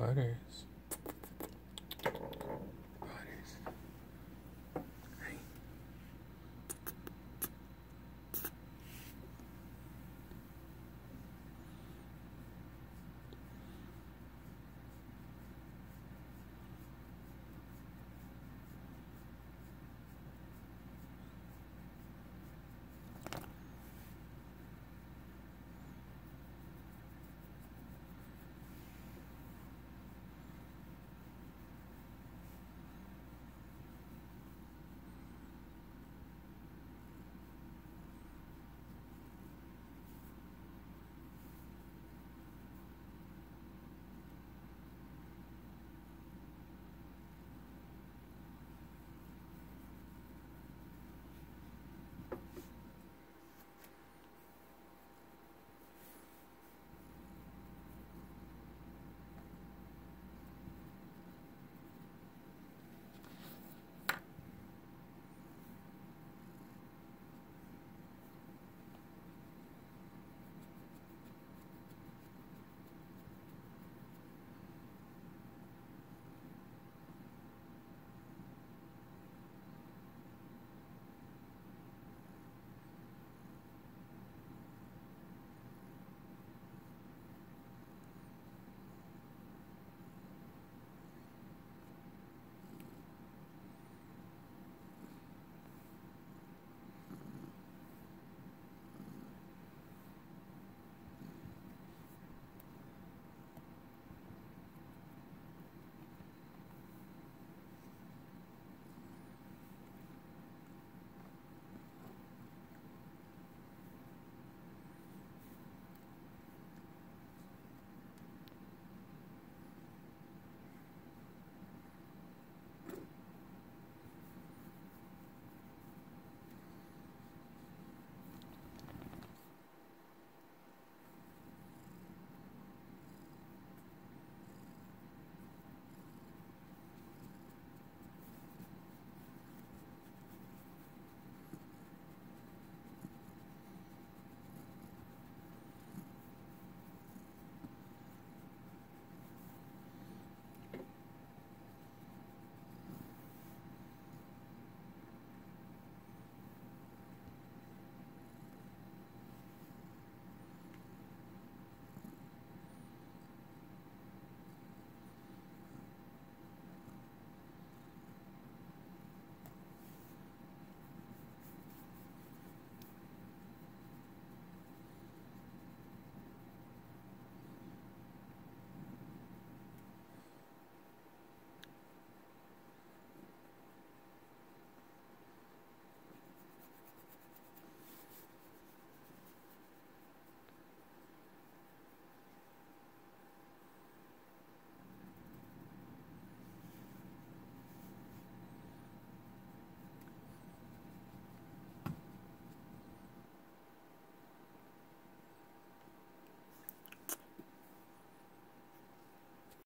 Others.